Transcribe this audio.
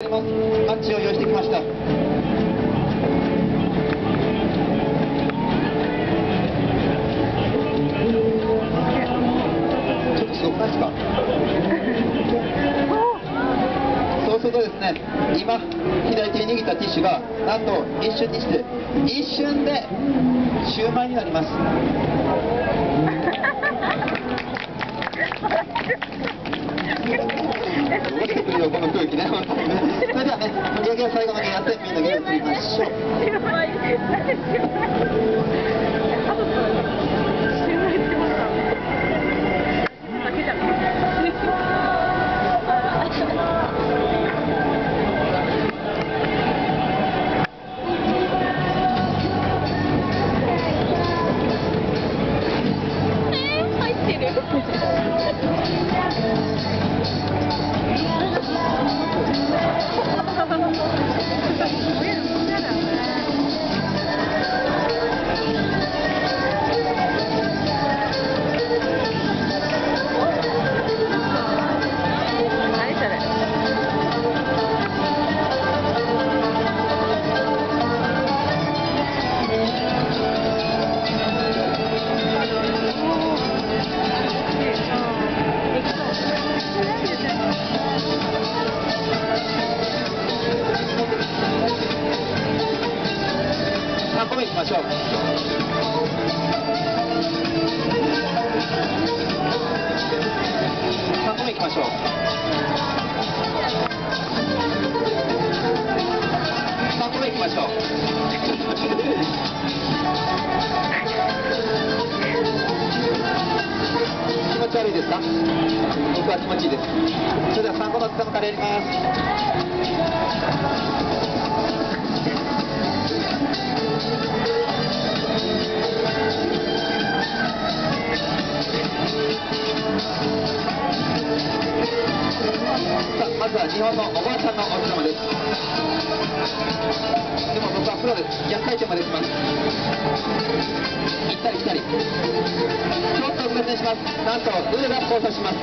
マッチを用意してきましたそうするとですね今左手に握ったティッシュがなんと一瞬にして一瞬でシューマイになります落ちてくるよこの空気ね本当にねそれではね盛り上げを最後までやってみんなゲーム作りましょう。ましょう。3個目いきましょう。3個目いきましょう。気持ち悪いですか？僕は気持ちいいです。それでは3個のつかむからやります。まずは日本のおばあちゃんのお茶です。でも僕はプロです。逆回転までします。行ったり来たり。ちょっと遅れします。なんと腕が交差します。